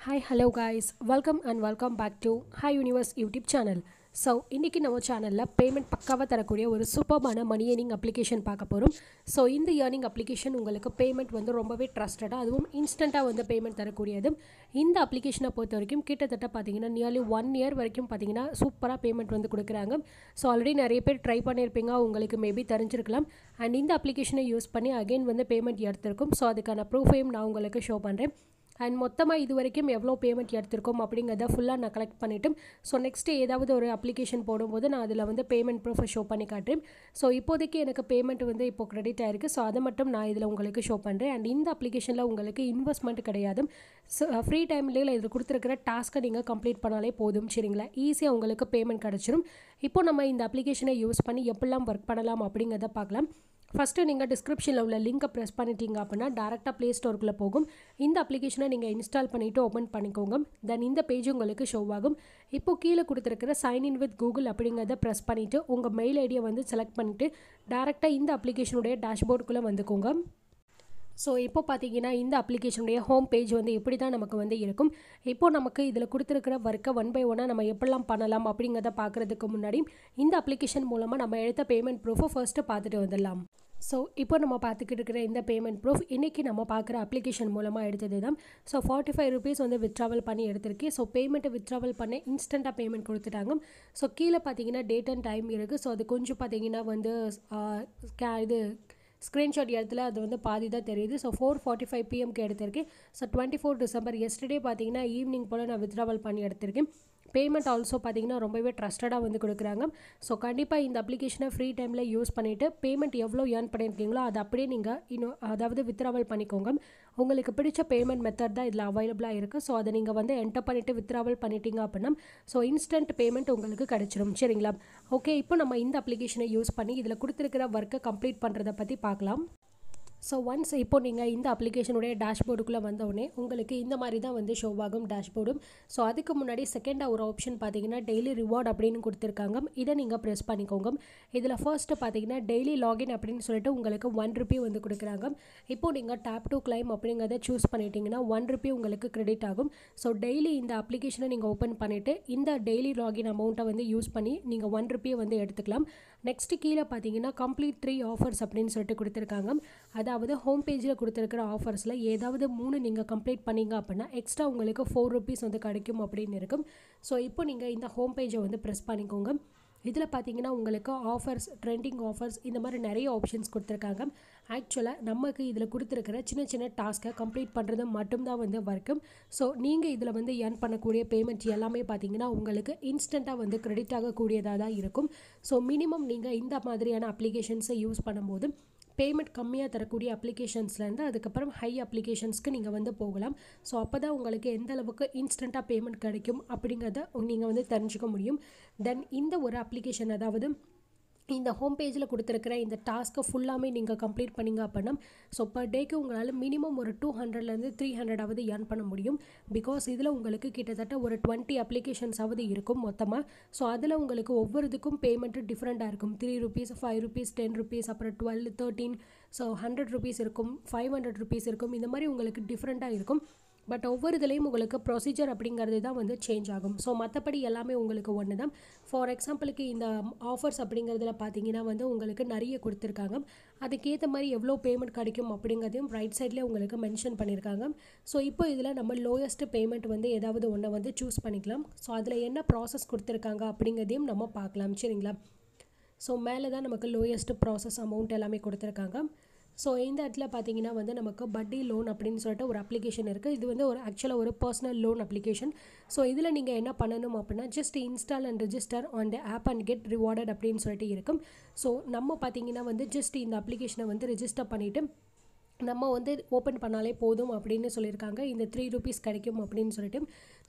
Hi hello guys welcome and welcome back to hi universe YouTube channel so இன்றைக்கி நம்ம சேனலில் payment பக்காவாக தரக்கூடிய ஒரு சூப்பர்பான மணி ஏர்னிங் அப்ளிகேஷன் பார்க்க போகிறோம் ஸோ இந்த ஏர்னிங் அப்ளிகேஷன் உங்களுக்கு பேமெண்ட் வந்து ரொம்பவே ட்ரஸ்டடாக அதுவும் இன்ஸ்டண்ட்டாக வந்து பேமெண்ட் தரக்கூடியது இந்த அப்ளிகேஷனை பொறுத்த வரைக்கும் கிட்டத்தட்ட பார்த்தீங்கன்னா நியர்லி ஒன் இயர் வரைக்கும் பார்த்தீங்கன்னா சூப்பராக பேமெண்ட் வந்து கொடுக்குறாங்க. ஸோ ஆல்ரெடி நிறைய பேர் ட்ரை பண்ணியிருப்பீங்க உங்களுக்கு மேபி தெரிஞ்சிருக்கலாம். அண்ட் இந்த அப்ளிகேஷனை யூஸ் பண்ணி அகைன் வந்து பேமெண்ட் எடுத்திருக்கும். ஸோ அதுக்கான ப்ரூஃபையும் நான் உங்களுக்கு ஷோ பண்ணுறேன் அண்ட் மொத்தமாக இது வரைக்கும் எவ்வளோ பேமெண்ட் எடுத்திருக்கோம் அப்படிங்கிறத ஃபுல்லாக நான் கலெக்ட் பண்ணிவிட்டு ஸோ நெக்ஸ்ட்டு ஏதாவது ஒரு அப்ளிகேஷன் போடும்போது நான் அதில் வந்து பேமெண்ட் ப்ரூஃபை ஷோ பண்ணி காட்டுறேன். ஸோ இப்போதைக்கு எனக்கு பேமெண்ட் வந்து இப்போ கிரெடிட் ஆயிருக்கு. ஸோ அதை மட்டும் நான் இதில் உங்களுக்கு ஷோ பண்ணுறேன் அண்ட் இந்த அப்ளிகேஷனில் உங்களுக்கு இன்வெஸ்ட்மெண்ட் கிடையாது ஸோ ஃப்ரீ டைம்லேயே இதில் கொடுத்துருக்கிற டாஸ்க்கை நீங்கள் கம்ப்ளீட் பண்ணாலே போதும் சரிங்களா? ஈஸியாக உங்களுக்கு பேமெண்ட் கிடச்சிரும். இப்போ நம்ம இந்த அப்ளிகேஷனை யூஸ் பண்ணி எப்படிலாம் ஒர்க் பண்ணலாம் அப்படிங்கிறத பார்க்கலாம். ஃபஸ்ட்டு நீங்கள் டிஸ்கிரிப்ஷனில் உள்ள லிங்க்கை ப்ரெஸ் பண்ணிட்டீங்க அப்படின்னா டேரெக்டாக ப்ளே ஸ்டோருக்குள்ளே போகும். இந்த அப்ளிகேஷனை நீங்கள் இன்ஸ்டால் பண்ணிவிட்டு ஓப்பன் பண்ணிக்கோங்க. தென் இந்த பேஜ் உங்களுக்கு ஷோ ஆகும். இப்போ கீழே கொடுத்துருக்கிற சைன் இன் வித் கூகுள் அப்படிங்கிறத ப்ரெஸ் பண்ணிவிட்டு உங்கள் மெயில் ஐடியை வந்து செலக்ட் பண்ணிவிட்டு டேரெக்டாக இந்த அப்ளிகேஷனுடைய டேஷ்போர்டுக்குள்ளே வந்துக்கோங்க. ஸோ இப்போ பார்த்தீங்கன்னா இந்த அப்ளிகேஷனுடைய ஹோம் பேஜ் வந்து எப்படி தான் நமக்கு வந்து இருக்கும். இப்போது நமக்கு இதில் கொடுத்துருக்கிற ஒர்க்கை ஒன் பை ஒன்னாக நம்ம எப்படிலாம் பண்ணலாம் அப்படிங்கிறத பார்க்குறதுக்கு முன்னாடி இந்த அப்ளிகேஷன் மூலமாக நம்ம எடுத்த பேமெண்ட் ப்ரூஃபை ஃபர்ஸ்ட்டு பார்த்துட்டு வந்துடலாம். ஸோ இப்போ நம்ம பார்த்துக்கிட்டு இருக்கிற இந்த பேமெண்ட் ப்ரூஃப் இன்றைக்கி நம்ம பார்க்குற அப்ளிகேஷன் மூலமாக எடுத்தது தான் ஸோ ஃபார்ட்டி ஃபைவ் ருபீஸ் வந்து வித்ட்ராவல் பண்ணி எடுத்திருக்கேன் ஸோ பேமெண்ட்டை வித்ட்ராவல் பண்ண இன்ஸ்டண்ட்டாக பேமெண்ட் கொடுத்துட்டாங்க. ஸோ கீழே பார்த்தீங்கன்னா டேட் அண்ட் டைம் இருக்குது ஸோ அது கொஞ்சம் பார்த்தீங்கன்னா வந்து இது ஸ்க்ரீன்ஷாட் இடத்துல அது வந்து பாதி தான் தெரியுது. ஸோ ஃபோர் ஃபார்ட்டி ஃபைவ் பிஎம்க்கு எடுத்திருக்கேன். So twenty four December yesterday பார்த்தீங்கன்னா ஈவினிங் போல் நான் வித்ட்ராவல் பண்ணி எடுத்திருக்கேன். பேமெண்ட் ஆல்சோ பார்த்தீங்கன்னா ரொம்பவே ட்ரஸ்டடாக வந்து கொடுக்குறாங்க. ஸோ கண்டிப்பாக இந்த அப்ளிகேஷனை ஃப்ரீ டைமில் யூஸ் பண்ணிவிட்டு பேமெண்ட் எவ்வளோ ஏர்ன் பண்ணியிருக்கீங்களோ அதை அப்படியே நீங்கள் இன்னும் அதாவது வித்ராவல் பண்ணிக்கோங்க. உங்களுக்கு பிடிச்ச பேமெண்ட் மெத்தட் தான் இதில் அவைலபிளாக இருக்குது ஸோ அதை நீங்கள் வந்து என்டர் பண்ணிவிட்டு வித்ராவல் பண்ணிட்டீங்க அப்படின்னா ஸோ இன்ஸ்டன்ட் பேமெண்ட் உங்களுக்கு கிடச்சிரும். சரிங்களா? ஓகே இப்போ நம்ம இந்த அப்ளிகேஷனை யூஸ் பண்ணி இதில் கொடுத்துருக்கிற ஒர்க்கை கம்ப்ளீட் பண்ணுறதை பற்றி பார்க்கலாம். ஸோ ஒன்ஸ் இப்போ நீங்கள் இந்த அப்ளிகேஷனுடைய டேஷ்போர்டுக்குள்ளே வந்தவுடனே உங்களுக்கு இந்த மாதிரி தான் வந்து ஷோ ஆகும் டேஷ்போர்டும் ஸோ அதுக்கு முன்னாடி செகண்டாக ஒரு ஆப்ஷன் பார்த்தீங்கன்னா டெய்லி ரிவார்ட் அப்படின்னு கொடுத்துருக்காங்க. இதை நீங்கள் ப்ரெஸ் பண்ணிக்கோங்க. இதில் ஃபர்ஸ்ட்டு பார்த்தீங்கன்னா டெய்லி லாகின் அப்படின்னு சொல்லிட்டு உங்களுக்கு ஒன் ருபி வந்து கொடுக்குறாங்க. இப்போது நீங்கள் டேப் டு கிளைம் அப்படிங்கிறத சூஸ் பண்ணிட்டீங்கன்னா ஒன் ருபி உங்களுக்கு கிரெடிட் ஆகும். ஸோ டெய்லி இந்த அப்ளிகேஷனை நீங்கள் ஓப்பன் பண்ணிவிட்டு இந்த டெய்லி லாகின் அமௌண்ட்டை வந்து யூஸ் பண்ணி நீங்கள் ஒன் ருபியை வந்து எடுத்துக்கலாம். நெக்ஸ்ட்டு கீழே பார்த்தீங்கன்னா கம்ப்ளீட் த்ரீ ஆஃபர்ஸ் அப்படின்னு சொல்லிட்டு கொடுத்துருக்காங்க. அதாவது ஹோம் பேஜில் கொடுத்துருக்கிற ஆஃபர்ஸில் ஏதாவது மூணு நீங்கள் கம்ப்ளீட் பண்ணீங்க அப்படின்னா எக்ஸ்ட்ரா உங்களுக்கு ஃபோர் ருபீஸ் வந்து கிடைக்கும் அப்படின்னு இருக்கும். ஸோ இப்போ நீங்கள் இந்த ஹோம் பேஜை வந்து ப்ரெஸ் பண்ணிக்கோங்க. இதில் பார்த்தீங்கன்னா உங்களுக்கு ஆஃபர்ஸ் ட்ரெண்டிங் ஆஃபர்ஸ் இந்த மாதிரி நிறைய ஆப்ஷன்ஸ் கொடுத்துருக்காங்க. ஆக்சுவலாக நமக்கு இதில் கொடுத்துருக்கிற சின்ன சின்ன டாஸ்க்கை கம்ப்ளீட் பண்ணுறது மட்டும்தான் வந்து ஒர்க்கும் ஸோ நீங்கள் இதில் வந்து ஏர்ன் பண்ணக்கூடிய பேமெண்ட் எல்லாமே பார்த்தீங்கன்னா உங்களுக்கு இன்ஸ்டண்ட்டாக வந்து கிரெடிட் ஆகக்கூடியதாக தான் இருக்கும். ஸோ மினிமம் நீங்கள் இந்த மாதிரியான அப்ளிகேஷன்ஸை யூஸ் பண்ணும்போது பேமெண்ட் கம்மியாக தரக்கூடிய அப்ளிகேஷன்ஸ்லேருந்து அதுக்கப்புறம் ஹை அப்ளிகேஷன்ஸ்க்கு நீங்கள் வந்து போகலாம். ஸோ அப்போ தான் உங்களுக்கு எந்த அளவுக்கு இன்ஸ்டண்ட்டாக பேமெண்ட் கிடைக்கும் அப்படிங்கிறத நீங்கள் வந்து தெரிஞ்சுக்க முடியும். தென் இந்த ஒரு அப்ளிகேஷன் அதாவது இந்த ஹோம் பேஜில் கொடுத்துருக்கிற இந்த டாஸ்க்கை ஃபுல்லாமே நீங்கள் கம்ப்ளீட் பண்ணிங்க அப்படின்னா ஸோ பர் டேக்கு உங்களால் மினிமம் ஒரு டூ ஹண்ட்ரட்லேருந்து த்ரீ ஹண்ட்ரடாவது ஏர்ன் பண்ண முடியும். பிகாஸ் இதில் உங்களுக்கு கிட்டத்தட்ட ஒரு டுவெண்ட்டி அப்ளிகேஷன்ஸாவது இருக்கும் மொத்தமாக ஸோ அதில் உங்களுக்கு ஒவ்வொருத்துக்கும் பேமெண்ட்டு டிஃப்ரெண்ட்டாக இருக்கும். Three rupees five rupees ten rupees அப்புறம் twelve thirteen so hundred rupees இருக்கும் ஃபைவ் ஹண்ட்ரட் ருபீஸ் இருக்கும். இந்த மாதிரி உங்களுக்கு டிஃப்ரெண்ட்டாக இருக்கும். பட் ஒவ்வொரு இதுலேயும் உங்களுக்கு ப்ரொசீஜர் அப்படிங்கிறது தான் வந்து சேஞ்ச் ஆகும். ஸோ மற்றபடி எல்லாமே உங்களுக்கு ஒன்று தான் ஃபார் எக்ஸாம்பிளுக்கு இந்த ஆஃபர்ஸ் அப்படிங்கிறதுல பார்த்தீங்கன்னா வந்து உங்களுக்கு நிறைய கொடுத்துருக்காங்க. அதுக்கேற்ற மாதிரி எவ்வளோ பேமெண்ட் கிடைக்கும் அப்படிங்கிறதையும் ரைட் சைட்லேயே உங்களுக்கு மென்ஷன் பண்ணியிருக்காங்க ஸோ இப்போ இதில் நம்ம லோயஸ்ட் பேமெண்ட் வந்து ஏதாவது ஒன்றை வந்து சூஸ் பண்ணிக்கலாம். ஸோ அதில் என்ன ப்ராசஸ் கொடுத்துருக்காங்க அப்படிங்கிறதையும் நம்ம பார்க்கலாம். சரிங்களா? ஸோ மேலே தான் நமக்கு லோயஸ்ட் ப்ராசஸ் அமௌண்ட் எல்லாமே கொடுத்துருக்காங்க. ஸோ இந்த இடத்துல பார்த்தீங்கன்னா வந்து நமக்கு பட்டி லோன் அப்படின்னு சொல்லிட்டு ஒரு அப்ளிகேஷன் இருக்குது இது வந்து ஒரு ஆக்சுவலாக ஒரு பர்சனல் லோன் அப்ளிகேஷன் ஸோ இதில் நீங்கள் என்ன பண்ணணும் அப்படின்னா just install and register on the app and get rewarded அப்படின்னு சொல்லிட்டு இருக்கும். ஸோ நம்ம பார்த்தீங்கன்னா வந்து ஜஸ்ட் இந்த அப்ளிகேஷனை வந்து ரிஜிஸ்டர் பண்ணிவிட்டு நம்ம வந்து ஓப்பன் பண்ணாலே போதும் அப்படின்னு சொல்லியிருக்காங்க. இந்த த்ரீ ருபீஸ் கிடைக்கும் அப்படின்னு சொல்லிட்டு.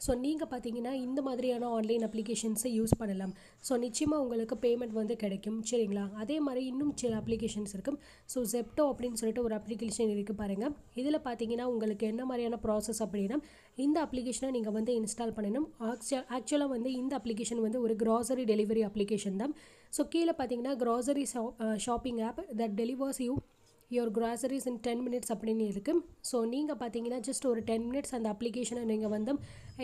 ஸோ நீங்கள் பார்த்தீங்கன்னா இந்த மாதிரியான ஆன்லைன் அப்ளிகேஷன்ஸை யூஸ் பண்ணலாம். ஸோ நிச்சயமாக உங்களுக்கு பேமெண்ட் வந்து கிடைக்கும். சரிங்களா? அதே மாதிரி இன்னும் சில அப்ளிகேஷன்ஸ் இருக்கும். ஸோ ஜெப்டோ அப்படின்னு சொல்லிட்டு ஒரு அப்ளிகேஷன் இருக்குது பாருங்கள் இதில் பார்த்தீங்கன்னா உங்களுக்கு என்ன மாதிரியான ப்ராசஸ் அப்படின்னா இந்த அப்ளிகேஷனை நீங்கள் வந்து இன்ஸ்டால் பண்ணணும். ஆக்சுவலாக வந்து இந்த அப்ளிகேஷன் வந்து ஒரு க்ராசரி டெலிவரி அப்ளிகேஷன் தான். ஸோ கீழே பார்த்தீங்கன்னா grocery shopping app that delivers you your groceries in ten minutes அப்படின்னு இருக்குது ஸோ நீங்கள் பார்த்தீங்கன்னா ஜஸ்ட் ஒரு டென் மினிட்ஸ் அந்த அப்ளிகேஷனை நீங்கள் வந்து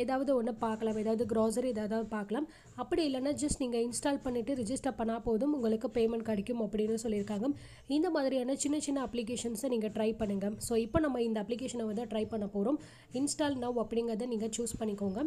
ஏதாவது ஒன்று பார்க்கலாம் ஏதாவது க்ராசரி ஏதாவது பார்க்கலாம் அப்படி இல்லைன்னா ஜஸ்ட் நீங்கள் இன்ஸ்டால் பண்ணிவிட்டு ரிஜிஸ்டர் பண்ணால் போதும். உங்களுக்கு பேமெண்ட் கிடைக்கும் அப்படின்னு சொல்லியிருக்காங்க. இந்த மாதிரியான சின்ன சின்ன அப்ளிகேஷன்ஸை நீங்கள் ட்ரை பண்ணுங்கள் ஸோ இப்போ நம்ம இந்த அப்ளிகேஷனை வந்து ட்ரை பண்ண போகிறோம் இன்ஸ்டால் நவ் அப்படிங்கிறத நீங்கள் சூஸ் பண்ணிக்கோங்க.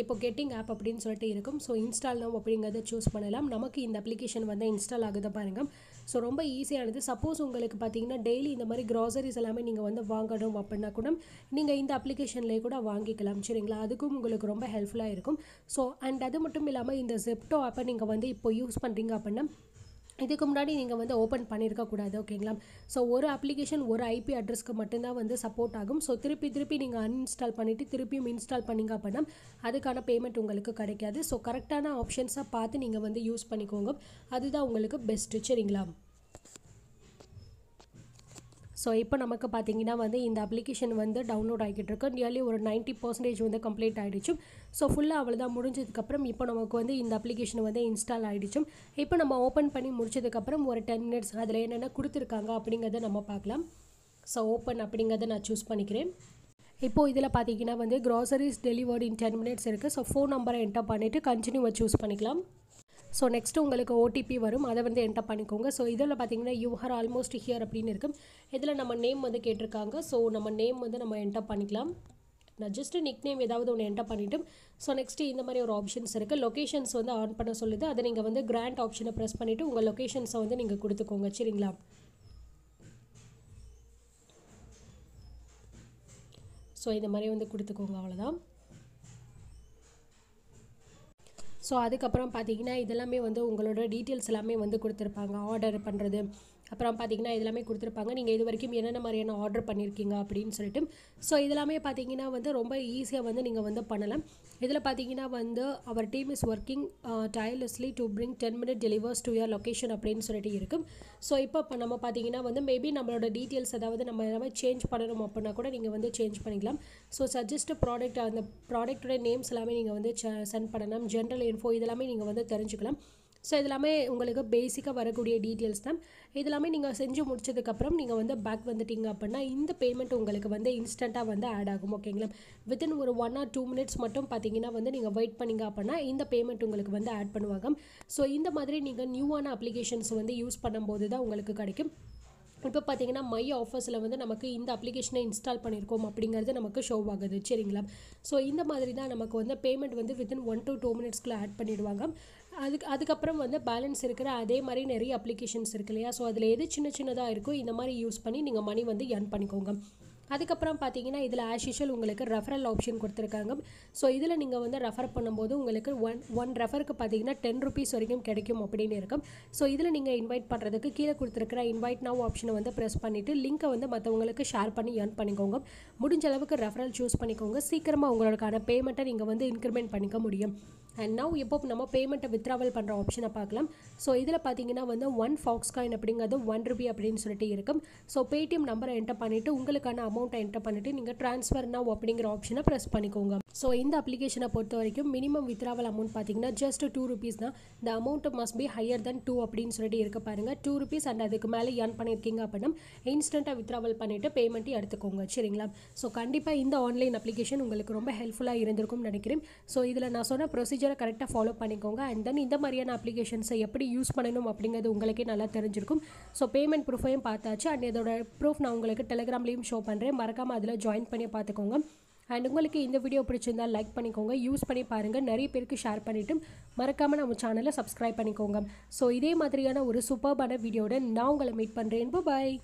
இப்போ கெட்டிங் ஆப் அப்படின்னு சொல்லிட்டு இருக்கும். ஸோ இன்ஸ்டால் நவ் அப்படிங்கிறத சூஸ் பண்ணலாம். நமக்கு இந்த அப்ளிகேஷன் வந்து இன்ஸ்டால் ஆகுது பாருங்கள் ஸோ ரொம்ப ஈஸியானது சப்போஸ் உங்களுக்கு பார்த்தீங்கன்னா டெய்லி இந்த மாதிரி க்ராசரிஸ் எல்லாமே நீங்கள் வந்து வாங்கணும் அப்படின்னா கூட நீங்கள் இந்த அப்ளிகேஷன்லேயே கூட வாங்கிக்கலாம் சரிங்களா? அதுக்கும் உங்களுக்கு ரொம்ப ஹெல்ப்ஃபுல்லாக இருக்கும். ஸோ அண்ட் அது மட்டும் இல்லாமல் இந்த ஜெப்டோ ஆப்பை நீங்கள் வந்து இப்போ யூஸ் பண்ணுறீங்க அப்படின்னா இதுக்கு முன்னாடி நீங்கள் வந்து ஓப்பன் பண்ணியிருக்க கூடாது ஓகேங்களா? ஸோ ஒரு அப்ளிகேஷன் ஒரு ஐபி அட்ரஸ்க்கு மட்டும்தான் வந்து சப்போர்ட் ஆகும். ஸோ திருப்பி திருப்பி நீங்கள் அன்இன்ஸ்டால் பண்ணிவிட்டு திருப்பியும் இன்ஸ்டால் பண்ணிங்க அப்படின்னா அதுக்கான பேமெண்ட் உங்களுக்கு கிடைக்காது. ஸோ கரெக்டான ஆப்ஷன்ஸாக பார்த்து நீங்கள் வந்து யூஸ் பண்ணிக்கோங்க. அதுதான் உங்களுக்கு பெஸ்ட்டு சரிங்களா? ஸோ இப்போ நமக்கு பார்த்தீங்கன்னா வந்து இந்த அப்ளிகேஷன் வந்து டவுன்லோட் ஆகிட்டு இருக்கு நியர்லி ஒரு நைன்ட்டி பர்சன்டேஜ் வந்து கம்ப்ளீட் ஆகிடுச்சு ஸோ ஃபுல்லாக அவ்வளோதான் முடிஞ்சதுக்கப்புறம் இப்போ நமக்கு வந்து இந்த அப்ளிகேஷன் வந்து இன்ஸ்டால் ஆகிடுச்சும் இப்போ நம்ம ஓப்பன் பண்ணி முடிச்சதுக்கப்புறம் ஒரு டென் மினிட்ஸ் அதில் என்னென்ன கொடுத்துருக்காங்க அப்படிங்கிறத நம்ம பார்க்கலாம். ஸோ ஓப்பன் அப்படிங்கிறத நான் சூஸ் பண்ணிக்கிறேன். இப்போது இதில் பார்த்தீங்கன்னா வந்து groceries delivered in ten minutes இருக்குது ஸோ ஃபோன் நம்பரை என்டர் பண்ணிவிட்டு கண்டினியூவை சூஸ் பண்ணிக்கலாம். ஸோ நெக்ஸ்ட்டு உங்களுக்கு ஓடிபி வரும். அதை வந்து என்டர் பண்ணிக்கோங்க. ஸோ இதில் பார்த்தீங்கன்னா யூ ஆர் ஆல்மோஸ்ட் ஹியர் அப்படின்னு இருக்கும். இதில் நம்ம நேம் வந்து கேட்டிருக்காங்க. ஸோ நம்ம நேம் வந்து நம்ம என்டர் பண்ணிக்கலாம். நான் ஜஸ்ட்டு நிக் நேம் ஏதாவது ஒன்று என்டர் பண்ணிவிட்டு ஸோ நெக்ஸ்ட்டு இந்த மாதிரி ஒரு ஆப்ஷன்ஸ் இருக்குது லொக்கேஷன்ஸ் வந்து ஆன் பண்ண சொல்லுது. அதை நீங்கள் வந்து கிராண்ட் ஆப்ஷனை ப்ரெஸ் பண்ணிவிட்டு உங்கள் லொக்கேஷன்ஸை வந்து நீங்கள் கொடுத்துக்கோங்க. சரிங்களா? ஸோ இந்த மாதிரி வந்து கொடுத்துக்கோங்க. அவ்வளோதான் ஸோ அதுக்கப்புறம் பார்த்தீங்கன்னா இதெல்லாமே வந்து உங்களோட டீட்டெயில்ஸ் எல்லாமே வந்து கொடுத்துருப்பாங்க. ஆர்டர் பண்ணுறது அப்புறம் பார்த்தீங்கன்னா இதெல்லாமே கொடுத்துருப்பாங்க. நீங்கள் இது வரைக்கும் என்னென்ன மாதிரியான ஆர்டர் பண்ணியிருக்கீங்க அப்படின்னு சொல்லிட்டு. ஸோ இதெல்லாமே பார்த்தீங்கன்னா வந்து ரொம்ப ஈஸியாக வந்து நீங்கள் வந்து பண்ணலாம். இதில் பார்த்தீங்கன்னா வந்து our team is working tirelessly to bring ten minute delivers to your location அப்படின்னு சொல்லிட்டு இருக்கும். ஸோ இப்போ இப்போ நம்ம பார்த்தீங்கன்னா வந்து மேபி நம்மளோட டீட்டெயில்ஸ் அதாவது நம்ம எல்லாமே சேஞ்ச் பண்ணணும் அப்படின்னா கூட நீங்கள் வந்து சேஞ்ச் பண்ணிக்கலாம். ஸோ சஜஸ்ட் ப்ராடக்ட் அந்த ப்ராடக்டோட நேம்ஸ் எல்லாமே நீங்கள் வந்து சென்ட் பண்ணலாம். ஜென்ரல் இன்ஃபோ இதெல்லாமே நீங்கள் வந்து தெரிஞ்சுக்கலாம். ஸோ இதெல்லாமே உங்களுக்கு பேசிக்காக வரக்கூடிய டீட்டெயில்ஸ் தான். இதெல்லாமே நீங்கள் செஞ்சு முடிச்சதுக்கப்புறம் நீங்கள் வந்து பேக் வந்துட்டீங்க அப்படின்னா இந்த பேமெண்ட் உங்களுக்கு வந்து இன்ஸ்டண்ட்டாக வந்து ஆட் ஆகும் ஓகேங்களா வித்தின் ஒரு ஒன் ஆர் டூ மினிட்ஸ் மட்டும் பார்த்தீங்கன்னா வந்து நீங்கள் வெயிட் பண்ணிங்க அப்படின்னா இந்த பேமெண்ட் உங்களுக்கு வந்து ஆட் பண்ணுவாங்க. ஸோ இந்த மாதிரி நீங்கள் நியூவான அப்ளிகேஷன்ஸ் வந்து யூஸ் பண்ணும்போது தான் உங்களுக்கு கிடைக்கும். இப்போ பார்த்தீங்கன்னா மை ஆஃபர்ஸில் வந்து நமக்கு இந்த அப்ளிகேஷனை இன்ஸ்டால் பண்ணியிருக்கோம் அப்படிங்கிறது நமக்கு ஷோ ஆகுது சரிங்களா? ஸோ இந்த மாதிரி தான் நமக்கு வந்து பேமெண்ட் வந்து வித்தின் ஒன் டு டூ மினிட்ஸ்க்குள்ளே ஆட் பண்ணிடுவாங்க. அதுக்கு அதுக்கப்புறம் வந்து பேலன்ஸ் இருக்கிற அதே மாதிரி நிறைய அப்ளிகேஷன்ஸ் இருக்கு இல்லையா? ஸோ அதில் எது சின்ன சின்னதாக இருக்கோ இந்த மாதிரி யூஸ் பண்ணி நீங்கள் மணி வந்து ஏர்ன் பண்ணிக்கோங்க. அதுக்கப்புறம் பார்த்தீங்கன்னா இதில் ஆஸ் யூஷுவல் உங்களுக்கு ரெஃபரல் ஆப்ஷன் கொடுத்துருக்காங்க. ஸோ இதில் நீங்கள் வந்து ரெஃபர் பண்ணும்போது உங்களுக்கு ஒன் ஒன் ரெஃபருக்கு பார்த்தீங்கன்னா டென் ருபீஸ் வரைக்கும் கிடைக்கும் அப்படின்னு இருக்கும். ஸோ இதில் நீங்கள் இன்வைட் பண்ணுறதுக்கு கீழே கொடுத்துருக்கிற இன்வைட் நவ் ஆப்ஷனை வந்து ப்ரெஸ் பண்ணிவிட்டு லிங்க்கை வந்து மற்றவங்களுக்கு ஷேர் பண்ணி ஏர்ன் பண்ணிக்கோங்க. முடிஞ்ச அளவுக்கு ரெஃபரல் சூஸ் பண்ணிக்கோங்க. சீக்கிரமாக உங்களுக்கான பேமெண்ட்டை நீங்கள் வந்து இன்க்ரிமெண்ட் பண்ணிக்க முடியும். அண்ட் நவ் இப்போ நம்ம பேமெண்ட்டை வித்ராவல் பண்ணுற ஆப்ஷனை பார்க்கலாம். ஸோ இதில் பார்த்தீங்கன்னா வந்து ஒன் ஃபாக்ஸ் காயின் அப்படிங்கிறது ஒன் ருபி அப்படின்னு சொல்லிட்டு இருக்கும். ஸோ பேடிஎம் நம்பரை என்டர் பண்ணிவிட்டு உங்களுக்கான அமௌண்ட்டை என்டர் பண்ணிவிட்டு நீங்கள் ட்ரான்ஸ்ஃபர் நவ் அப்படிங்கிற ஆப்ஷனை ப்ரெஸ் பண்ணிக்கோங்க. ஸோ இந்த அப்ளிகேஷனை பொறுத்த வரைக்கும் மினிமம் வித்ராவல் அமௌண்ட் பார்த்தீங்கன்னா ஜஸ்ட் டூ ருபீஸ் தான். இந்த amount must be higher than two அப்படின்னு சொல்லிட்டு இருக்க பாருங்க. டூ ருபீஸ் அண்ட் அதுக்கு மேலே ஏர்ன் பண்ணியிருக்கீங்க அப்படின்னா இன்ஸ்டண்ட்டாக வித்ராவல் பண்ணிவிட்டு பேமெண்ட்டையும் எடுத்துக்கோங்க. சரிங்களா? ஸோ கண்டிப்பாக இந்த ஆன்லைன் அப்ளிகேஷன் உங்களுக்கு ரொம்ப ஹெல்ப்ஃபுல்லாக இருந்திருக்கும்னு நினைக்கிறேன். ஸோ இதில் நான் சொன்ன ப்ரொசீஜரை கரெக்டாக ஃபாலோ பண்ணிக்கோங்க. அண்ட் தென் இந்த மாதிரியான அப்ளிகேஷன்ஸை எப்படி யூஸ் பண்ணணும் அப்படிங்கிறது உங்களுக்கே நல்லா தெரிஞ்சிருக்கும். ஸோ பேமெண்ட் ப்ரூஃபையும் பார்த்தாச்சு. அண்ட் இதோட ப்ரூஃப் நான் உங்களுக்கு டெலிகிராம்லேயும் ஷோ பண்ணுறேன் மறக்காமல் அதில் ஜாயின் பண்ணி பார்த்துக்கோங்க. அண்ட் உங்களுக்கு இந்த வீடியோ பிடிச்சிருந்தா லைக் பண்ணிக்கோங்க யூஸ் பண்ணி பாருங்கள் நிறைய பேருக்கு ஷேர் பண்ணிவிட்டு மறக்காமல் நம்ம சேனலை சப்ஸ்கிரைப் பண்ணிக்கோங்க. ஸோ இதே மாதிரியான ஒரு சூப்பர்பான வீடியோட நான் உங்களை மீட் பண்ணுறேன் பாய்